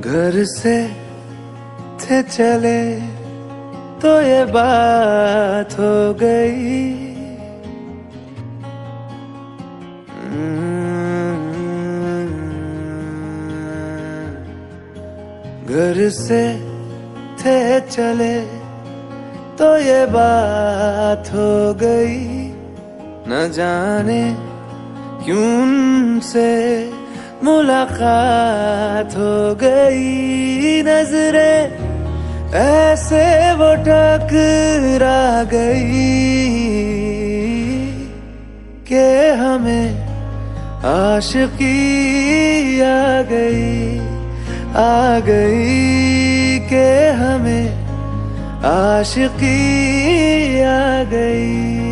घर से थे चले तो ये बात हो गई। घर से थे चले तो ये बात हो गई। न जाने क्यों से मुलाकात हो गई नजरे, ऐसे वो टकरा गई के हमें आशिकी आ गई आ गई के हमें आशिकी आ गई।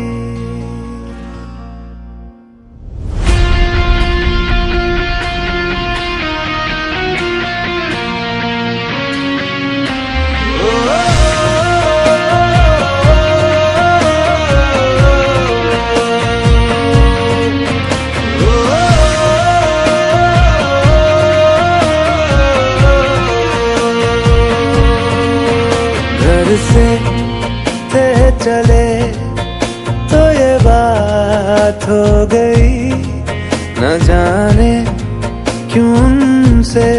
बात हो गई। न जाने क्यों से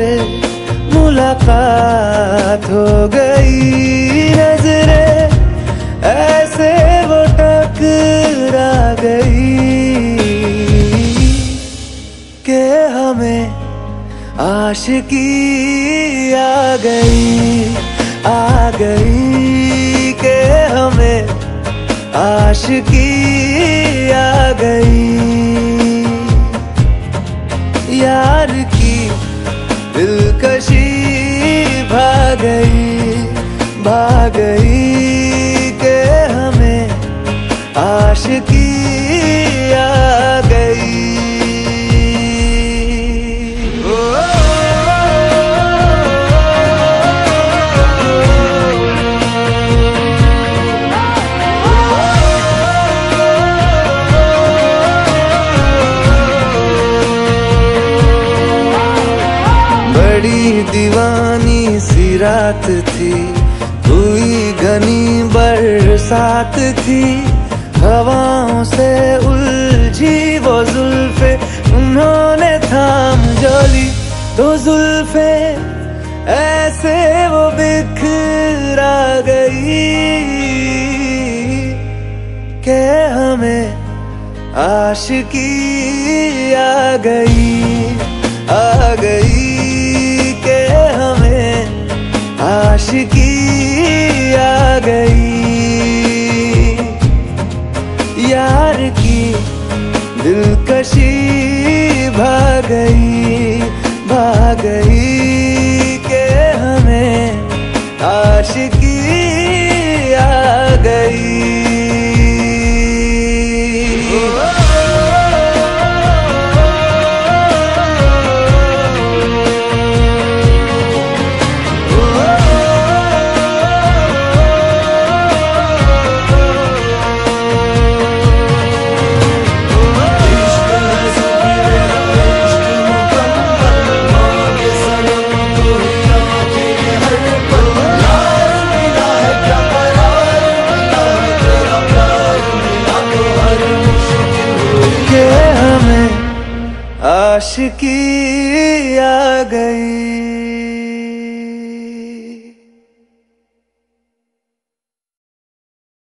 मुलाकात हो गई। नजरे ऐसे वो टकरा गई के हमें आशिकी आ गई आ गई। आशिकी आ गई। यार की दिलकशी भाग गई भाग गई। बड़ी दीवानी सी रात थी। हुई घनी बरसात थी। हवाओं से उलझी वो जुल्फे, उन्होंने थाम जोली। तो जुल्फे ऐसे वो बिखरा गई के हमें आशिकी आ गई आ गई। दिलकशी भाग गई भाग गई के हमें आशिकी की आ गई।